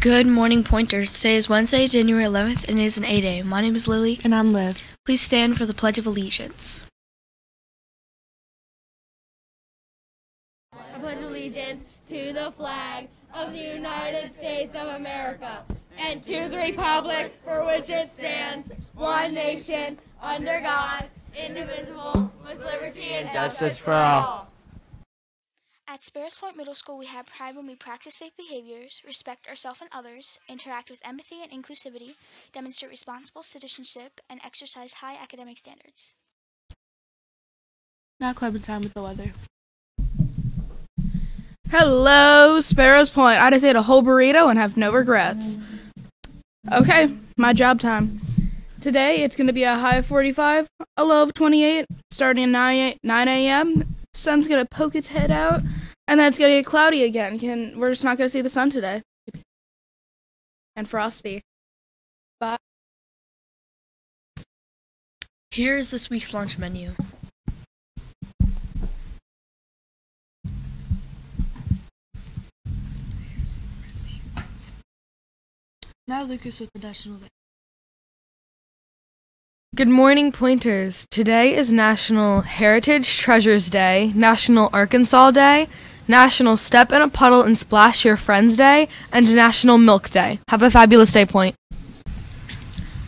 Good morning, Pointers. Today is Wednesday, January 11th, and it is an A Day. My name is Lily. And I'm Liv. Please stand for the Pledge of Allegiance. I pledge allegiance to the flag of the United States of America and to the republic for which it stands, one nation, under God, indivisible, with liberty and justice for all. At Sparrows Point Middle School, we have pride when we practice safe behaviors, respect ourselves and others, interact with empathy and inclusivity, demonstrate responsible citizenship, and exercise high academic standards. Now clubbing time with the weather. Hello, Sparrows Point. I just ate a whole burrito and have no regrets. Okay, my job time. Today it's going to be a high of 45, a low of 28, starting at 9, 9 a.m. Sun's going to poke its head out, and then it's going to get cloudy again. Can We're just not going to see the sun today. And frosty. Bye. Here is this week's lunch menu. Now Lucas with the National Day. Good morning, Pointers. Today is National Heritage Treasures Day, National Arkansas Day, National Step in a Puddle and Splash Your Friends Day, and National Milk Day. Have a fabulous day, Point.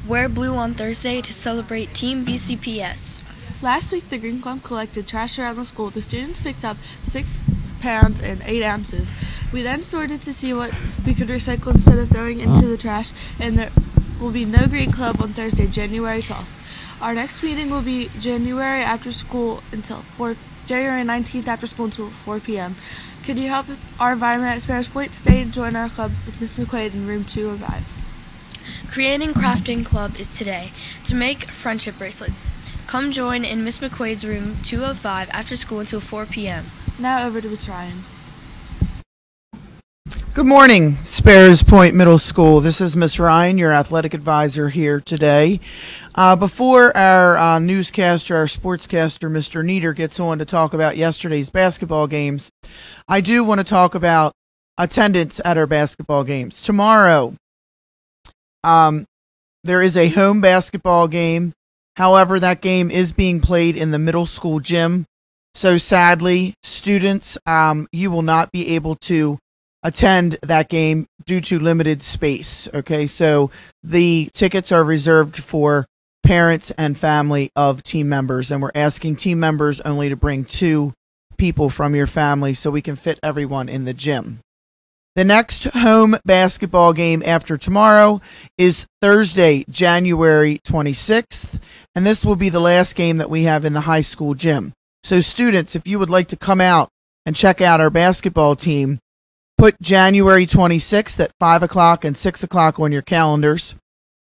Wear blue on Thursday to celebrate Team BCPS. Last week, the Green Club collected trash around the school. The students picked up six pounds and eight ounces. We then sorted to see what we could recycle instead of throwing into the trash, and there will be no Green Club on Thursday, January 12th. Our next meeting will be January after school until 4, January 19th after school until 4 p.m. Could you help with our environment at Sparrows Point? Stay and join our club with Miss McQuaid in room 205. Creating Crafting Club is today to make friendship bracelets. Come join in Miss McQuaid's room 205 after school until 4 p.m. Now over to Miss Ryan. Good morning, Sparrows Point Middle School. This is Miss Ryan, your athletic advisor here today. Uh, before our uh, newscaster, our sportscaster, Mr. Nieder, gets on to talk about yesterday's basketball games, I do want to talk about attendance at our basketball games. Tomorrow, um, there is a home basketball game. However, that game is being played in the middle school gym. So sadly, students, um, you will not be able to attend that game due to limited space. Okay, so the tickets are reserved for parents and family of team members, and we're asking team members only to bring two people from your family so we can fit everyone in the gym. The next home basketball game after tomorrow is Thursday, January 26th, and this will be the last game that we have in the high school gym. So, students, if you would like to come out and check out our basketball team, put January 26th at 5 o'clock and 6 o'clock on your calendars.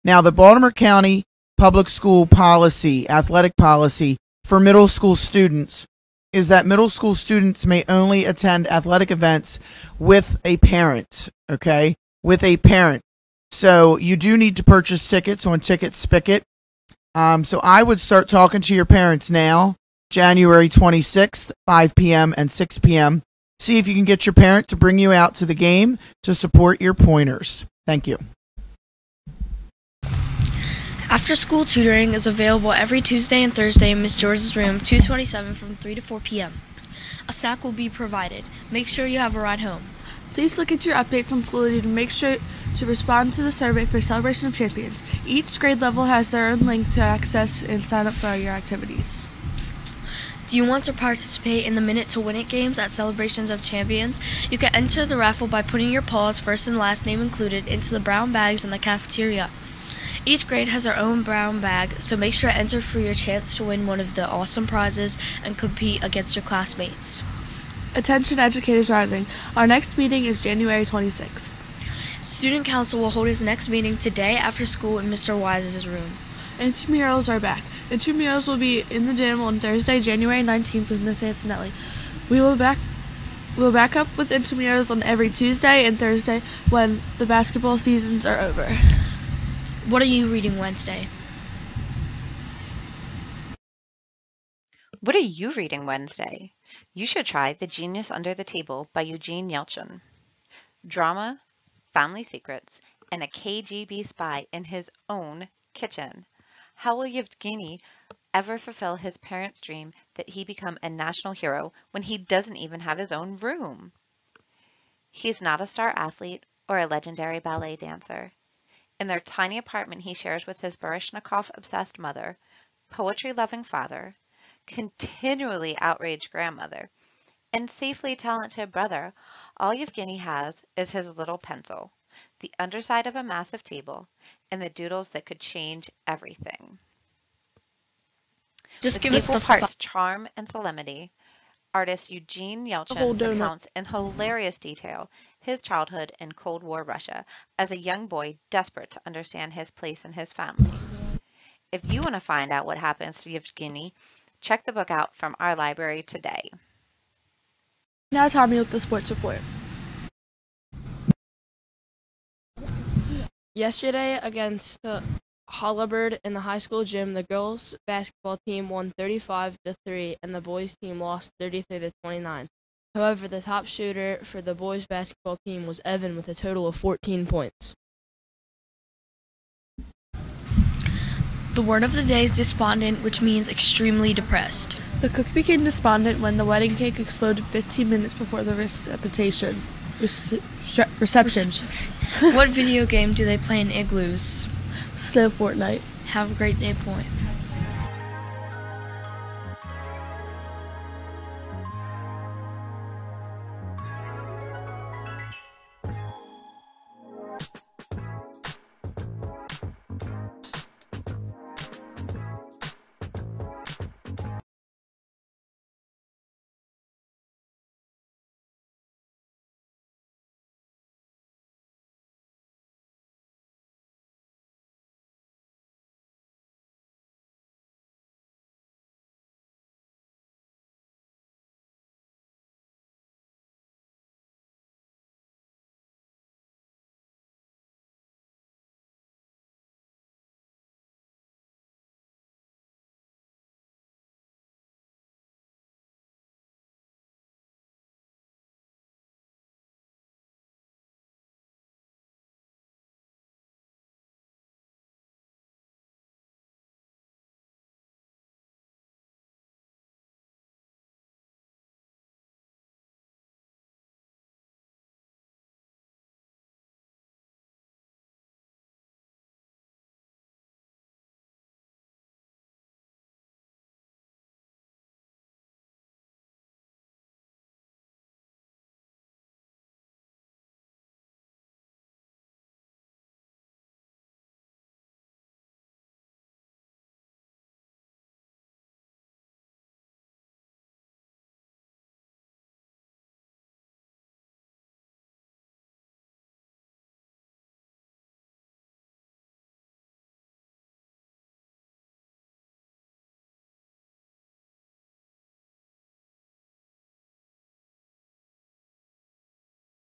Now, the Baltimore County Public School policy, athletic policy for middle school students is that middle school students may only attend athletic events with a parent, okay? With a parent. So you do need to purchase tickets on Ticket Spicket. Um, so I would start talking to your parents now, January 26th, 5 p.m. and 6 p.m. See if you can get your parent to bring you out to the game to support your pointers. Thank you. After school tutoring is available every Tuesday and Thursday in Miss George's room 227 from 3 to 4 p.m. A snack will be provided. Make sure you have a ride home. Please look at your updates on Schoology to make sure to respond to the survey for Celebration of Champions. Each grade level has their own link to access and sign up for your activities. Do you want to participate in the Minute to Win It games at Celebrations of Champions? You can enter the raffle by putting your paws, first and last name included, into the brown bags in the cafeteria. Each grade has their own brown bag, so make sure to enter for your chance to win one of the awesome prizes and compete against your classmates. Attention Educators Rising. Our next meeting is January 26th. Student Council will hold its next meeting today after school in Mr. Wise's room. Intramurals are back. Intramurals will be in the gym on Thursday, January 19th with Miss Antonelli. We will back we'll back up with intramurals on every Tuesday and Thursday when the basketball seasons are over. What are you reading Wednesday? What are you reading Wednesday? You should try The Genius Under the Table by Eugene Yelchin. Drama, family secrets, and a KGB spy in his own kitchen. How will Yevgeny ever fulfill his parents' dream that he become a national hero when he doesn't even have his own room? He's not a star athlete or a legendary ballet dancer. In their tiny apartment he shares with his Baryshnikov-obsessed mother, poetry-loving father, continually outraged grandmother, and safely talented brother, all Yevgeny has is his little pencil, the underside of a massive table, and the doodles that could change everything. Just With give us the parts charm and solemnity, artist Eugene whole Yelchin recounts in hilarious detail his childhood in Cold War Russia as a young boy desperate to understand his place in his family. If you want to find out what happens to Yevgeny, check the book out from our library today. Now Tommy with the sports report. Yesterday against uh, Holabird in the high school gym, the girls basketball team won 35 to 3 and the boys team lost 33 to 29. However, the top shooter for the boys basketball team was Evan with a total of 14 points. The word of the day is despondent, which means extremely depressed. The cook became despondent when the wedding cake exploded 15 minutes before the reception. Rece- reception. What video game do they play in igloos? Snow Fortnite. Have a great day, point.